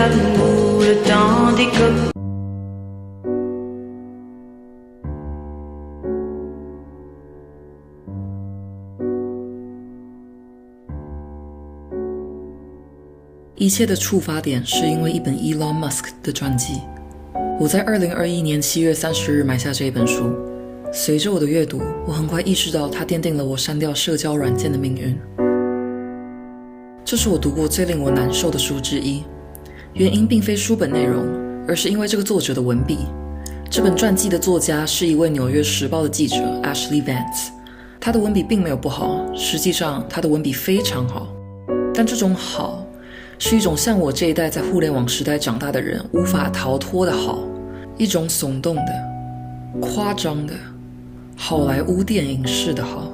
handicap. 一切的触发点是因为一本 Elon Musk 的传记。我在二零二一年七月三十日买下这本书。随着我的阅读，我很快意识到它奠定了我删掉社交软件的命运。这是我读过最令我难受的书之一。原因并非书本内容，而是因为这个作者的文笔。这本传记的作家是一位《纽约时报》的记者 Ashley Vance。他的文笔并没有不好，实际上他的文笔非常好。但这种好。是一种像我这一代在互联网时代长大的人无法逃脱的好，一种耸动的、夸张的、好莱坞电影式的好。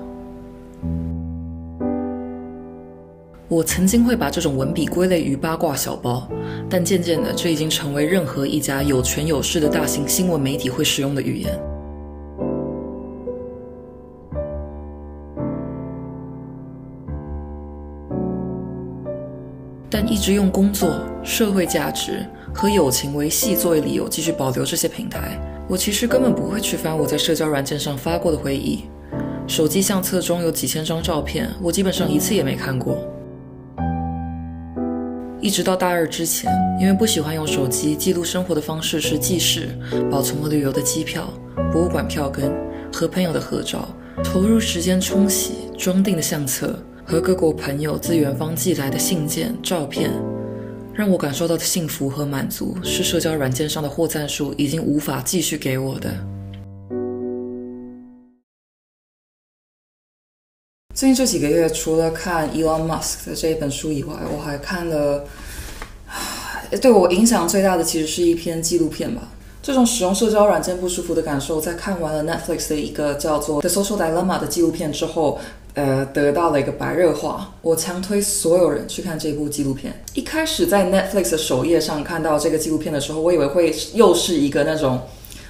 我曾经会把这种文笔归类于八卦小包，但渐渐的，这已经成为任何一家有权有势的大型新闻媒体会使用的语言。但一直用工作、社会价值和友情维系作为理由继续保留这些平台，我其实根本不会去翻我在社交软件上发过的回忆。手机相册中有几千张照片，我基本上一次也没看过。一直到大二之前，因为不喜欢用手机记录生活的方式是记事，保存了旅游的机票、博物馆票根和朋友的合照，投入时间冲洗、装订的相册。和各国朋友自远方寄来的信件、照片，让我感受到的幸福和满足，是社交软件上的获赞数已经无法继续给我的。最近这几个月，除了看 Elon Musk 的这一本书以外，我还看了，对我影响最大的其实是一篇纪录片吧。这种使用社交软件不舒服的感受，在看完了 Netflix 的一个叫做《The Social Dilemma》的纪录片之后，呃，得到了一个白热化。我强推所有人去看这部纪录片。一开始在 Netflix 的首页上看到这个纪录片的时候，我以为会又是一个那种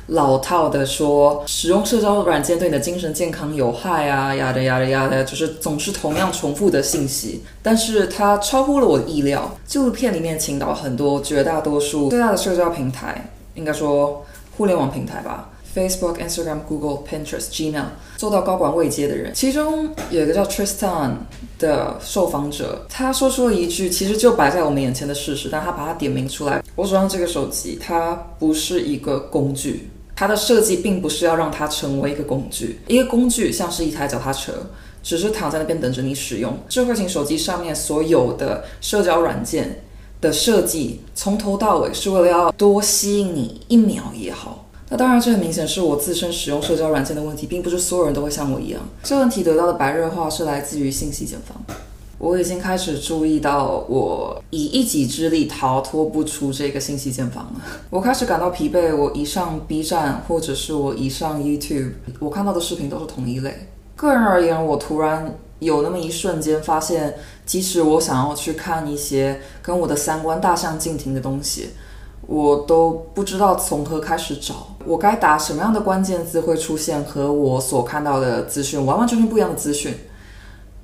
老套的说使用社交软件对你的精神健康有害啊，呀的呀的呀的，就是总是同样重复的信息。但是它超乎了我的意料。纪录片里面请到很多绝大多数最大的社交平台。应该说，互联网平台吧，Facebook、Instagram、Google、Pinterest、Gmail，做到高管位阶的人，其中有一个叫 Tristan 的受访者，他说出了一句其实就摆在我们眼前的事实，但他把它点名出来。我手上这个手机，它不是一个工具，它的设计并不是要让它成为一个工具。一个工具像是一台脚踏车，只是躺在那边等着你使用。智慧型手机上面所有的社交软件。的设计从头到尾是为了要多吸引你一秒也好。那当然，这很明显是我自身使用社交软件的问题，并不是所有人都会像我一样。这问题得到的白热化是来自于信息茧房。我已经开始注意到，我以一己之力逃脱不出这个信息茧房了。我开始感到疲惫。我一上 B 站，或者是我一上 YouTube，我看到的视频都是同一类。个人而言，我突然。有那么一瞬间，发现即使我想要去看一些跟我的三观大相径庭的东西，我都不知道从何开始找。我该打什么样的关键字会出现和我所看到的资讯完完全全不一样的资讯？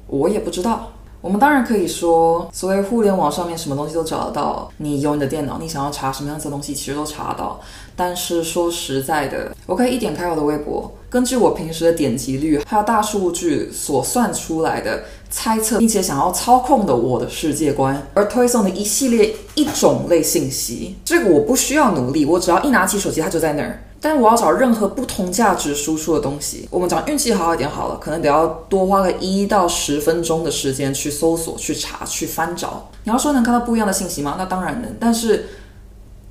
我也不知道。我们当然可以说，所谓互联网上面什么东西都找得到。你有你的电脑，你想要查什么样子的东西，其实都查得到。但是说实在的，我可以一点开我的微博，根据我平时的点击率，还有大数据所算出来的猜测，并且想要操控的我的世界观，而推送的一系列一种类信息。这个我不需要努力，我只要一拿起手机，它就在那儿。但我要找任何不同价值输出的东西，我们讲运气好一点好了，可能得要多花个一到十分钟的时间去搜索、去查、去翻找。你要说能看到不一样的信息吗？那当然能，但是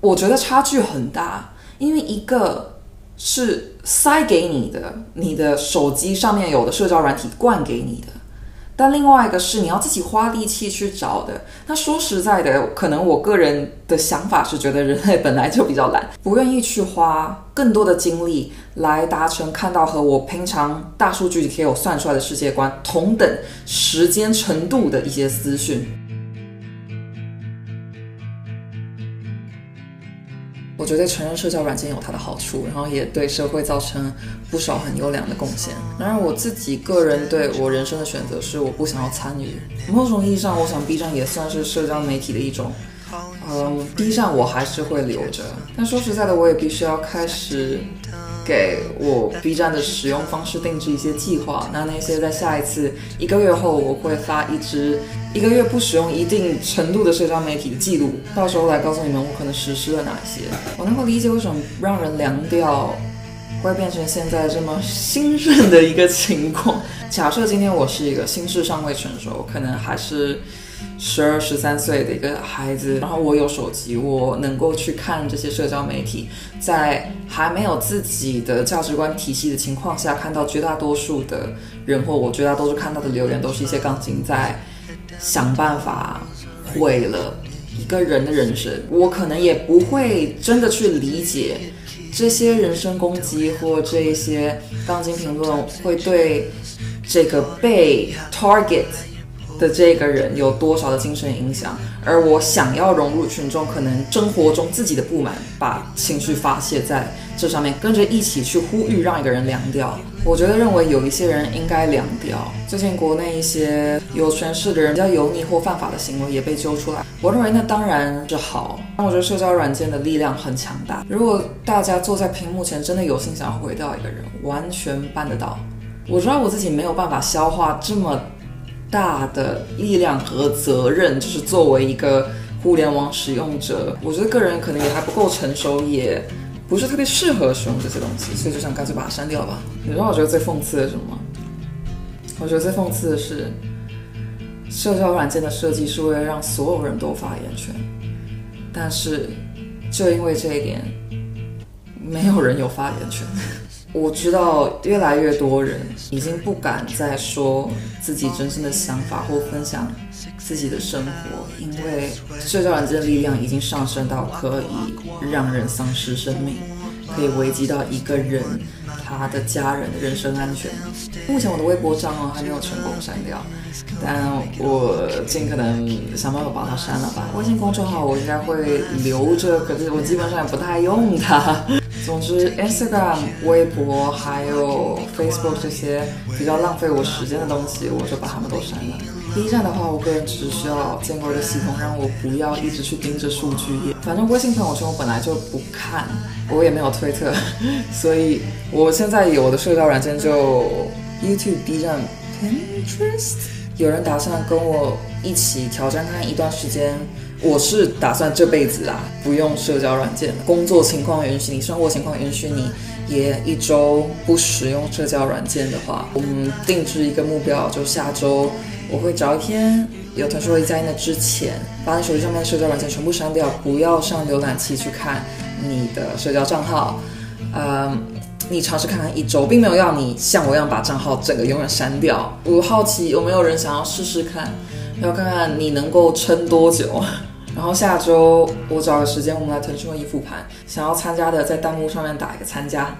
我觉得差距很大，因为一个是塞给你的，你的手机上面有的社交软体灌给你的。但另外一个是你要自己花力气去找的。那说实在的，可能我个人的想法是觉得人类本来就比较懒，不愿意去花更多的精力来达成看到和我平常大数据给我算出来的世界观同等时间程度的一些资讯。觉得承认社交软件有它的好处，然后也对社会造成不少很优良的贡献。当然，我自己个人对我人生的选择是我不想要参与。某种意义上，我想 B 站也算是社交媒体的一种。嗯，B 站我还是会留着，但说实在的，我也必须要开始给我 B 站的使用方式定制一些计划。那那些在下一次一个月后，我会发一支一个月不使用一定程度的社交媒体的记录，到时候来告诉你们我可能实施了哪些。我能够理解为什么让人凉掉会变成现在这么兴盛的一个情况。假设今天我是一个心智尚未成熟，可能还是。十二十三岁的一个孩子，然后我有手机，我能够去看这些社交媒体，在还没有自己的价值观体系的情况下，看到绝大多数的人或我绝大多数看到的留言，都是一些钢琴在想办法毁了一个人的人生。我可能也不会真的去理解这些人身攻击或这一些杠精评论会对这个被 target。的这个人有多少的精神影响？而我想要融入群众，可能生活中自己的不满，把情绪发泄在这上面，跟着一起去呼吁让一个人凉掉。我觉得认为有一些人应该凉掉。最近国内一些有权势的人比较油腻或犯法的行为也被揪出来，我认为那当然是好。但我觉得社交软件的力量很强大。如果大家坐在屏幕前真的有心想要毁掉一个人，完全办得到。我知道我自己没有办法消化这么。大的力量和责任，就是作为一个互联网使用者，我觉得个人可能也还不够成熟，也不是特别适合使用这些东西，所以就想干脆把它删掉吧。你知道我觉得最讽刺的是什么吗？我觉得最讽刺的是，社交软件的设计是为了让所有人都发言权，但是就因为这一点，没有人有发言权。我知道越来越多人已经不敢再说自己真正的想法或分享自己的生活，因为社交软件的力量已经上升到可以让人丧失生命，可以危及到一个人他的家人的人身安全。目前我的微博账号还没有成功删掉，但我尽可能想办法把它删了吧。微信公众号我应该会留着，可是我基本上也不太用它。总之，Instagram、微博还有 Facebook 这些比较浪费我时间的东西，我就把它们都删了。B 站的话，我个人只需要建构一个系统，让我不要一直去盯着数据页。反正微信朋友圈我本来就不看，我也没有推特，所以我现在有的社交软件就 YouTube、B 站、Pinterest。有人打算跟我一起挑战看一段时间。我是打算这辈子啊，不用社交软件。工作情况允许你，生活情况允许你，也一周不使用社交软件的话，我们定制一个目标，就下周我会找一天有同事会在那之前，把你手机上面的社交软件全部删掉，不要上浏览器去看你的社交账号。嗯，你尝试看看一周，并没有要你像我一样把账号整个永远删掉。我好奇有没有人想要试试看，要看看你能够撑多久。然后下周我找个时间，我们来腾讯会议复盘。想要参加的，在弹幕上面打一个参加。